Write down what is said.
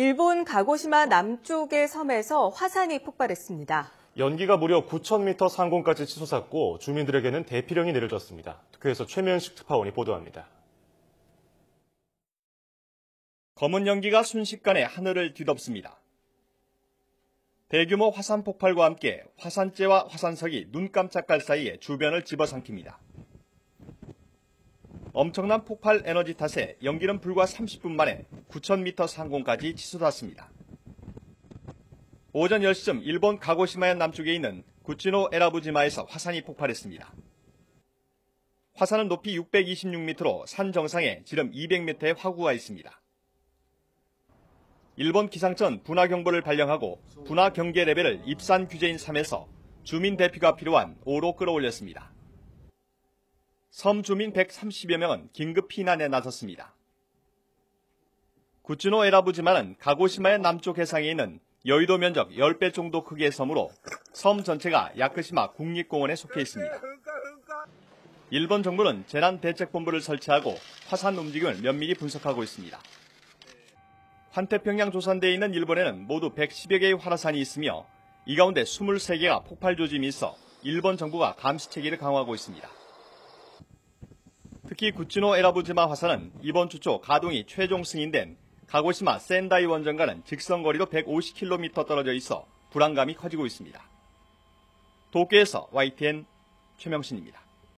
일본 가고시마 남쪽의 섬에서 화산이 폭발했습니다. 연기가 무려 9,000m 상공까지 치솟았고 주민들에게는 대피령이 내려졌습니다. 특히에서 최면식 특파원이 보도합니다. 검은 연기가 순식간에 하늘을 뒤덮습니다. 대규모 화산 폭발과 함께 화산재와 화산석이 눈 깜짝할 사이에 주변을 집어삼킵니다. 엄청난 폭발 에너지 탓에 연기는 불과 30분 만에 9,000m 상공까지 치솟았습니다. 오전 10시쯤 일본 가고시마현 남쪽에 있는 구치노 에라부지마에서 화산이 폭발했습니다. 화산은 높이 626m로 산 정상에 지름 200m의 화구가 있습니다. 일본 기상청 분화 경보를 발령하고 분화 경계 레벨을 입산 규제인 3에서 주민 대피가 필요한 5로 끌어올렸습니다. 섬 주민 130여 명은 긴급 피난에 나섰습니다. 구치노 에라부지마는 가고시마의 남쪽 해상에 있는 여의도 면적 10배 정도 크기의 섬으로 섬 전체가 야크시마 국립공원에 속해 있습니다. 일본 정부는 재난대책본부를 설치하고 화산 움직임을 면밀히 분석하고 있습니다. 환태평양 조산대에 있는 일본에는 모두 110여 개의 활화산이 있으며 이 가운데 23개가 폭발 조짐이 있어 일본 정부가 감시 체계를 강화하고 있습니다. 특히 구치노 에라부지마 화산은 이번 주 초 가동이 최종 승인된 가고시마 센다이 원전과는 직선거리로 150km 떨어져 있어 불안감이 커지고 있습니다. 도쿄에서 YTN 최명신입니다.